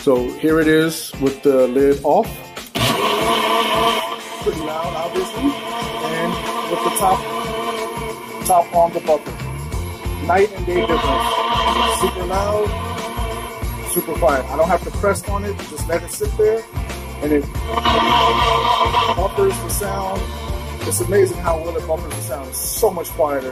So here it is with the lid off. Pretty loud, obviously. And with the top top on the bucket. Night and day difference. Super loud, super quiet. I don't have to press on it, just let it sit there and it buffers the sound. It's amazing how well it buffers the sound. It's so much quieter.